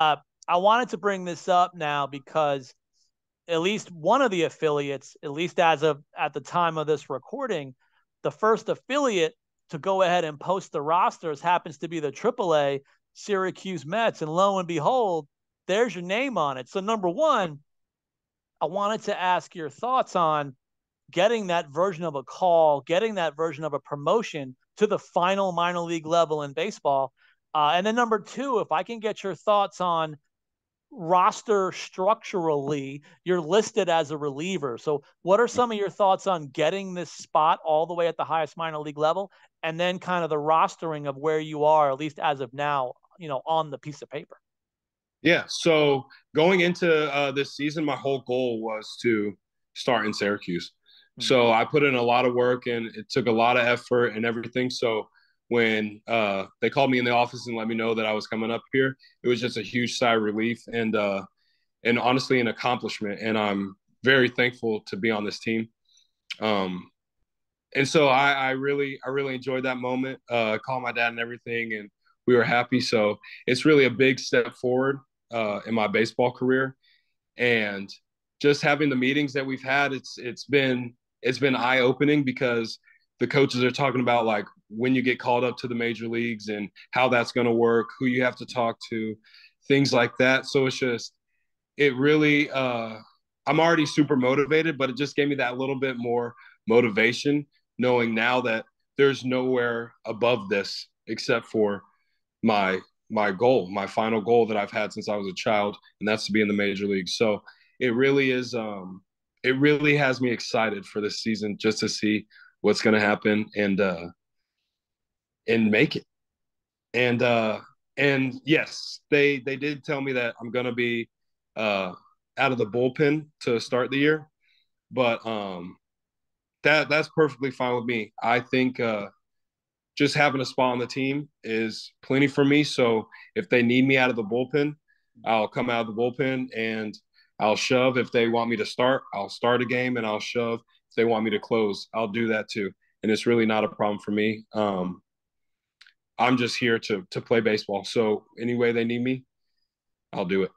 Uh, I wanted to bring this up now because at least one of the affiliates, at least as of at the time of this recording, the first affiliate to go ahead and post the rosters happens to be the AAA Syracuse Mets. And lo and behold, there's your name on it. So, number one, I wanted to ask your thoughts on getting that version of a call, getting that version of a promotion to the final minor league level in baseball. Uh, and then number two, if I can get your thoughts on roster structurally, you're listed as a reliever. So, what are some of your thoughts on getting this spot all the way at the highest minor league level, and then kind of the rostering of where you are, at least as of now, you know, on the piece of paper? Yeah. So going into uh, this season, my whole goal was to start in Syracuse. Mm-hmm. So I put in a lot of work, and it took a lot of effort and everything. So when uh, they called me in the office and let me know that I was coming up here, it was just a huge sigh of relief and uh, and honestly an accomplishment. And I'm very thankful to be on this team. Um, and so I, I really I really enjoyed that moment. Uh, called my dad and everything, and we were happy. So it's really a big step forward uh, in my baseball career, and just having the meetings that we've had, it's it's been it's been eye opening because the coaches are talking about like when you get called up to the major leagues and how that's going to work, who you have to talk to, things like that. So it's just, it really, uh, I'm already super motivated, but it just gave me that little bit more motivation knowing now that there's nowhere above this except for my my goal, my final goal that I've had since I was a child, and that's to be in the major leagues. So it really is um it really has me excited for this season just to see what's going to happen and uh and make it. And uh and yes they they did tell me that i'm going to be uh out of the bullpen to start the year. But um that that's perfectly fine with me. I think uh just having a spot on the team is plenty for me. So if they need me out of the bullpen i'll come out of the bullpen and I'll shove. If they want me to start. I'll start a game and I'll shove they want me to close. I'll do that too, and it's really not a problem for me. Um, I'm just here to to play baseball. So any way they need me, I'll do it.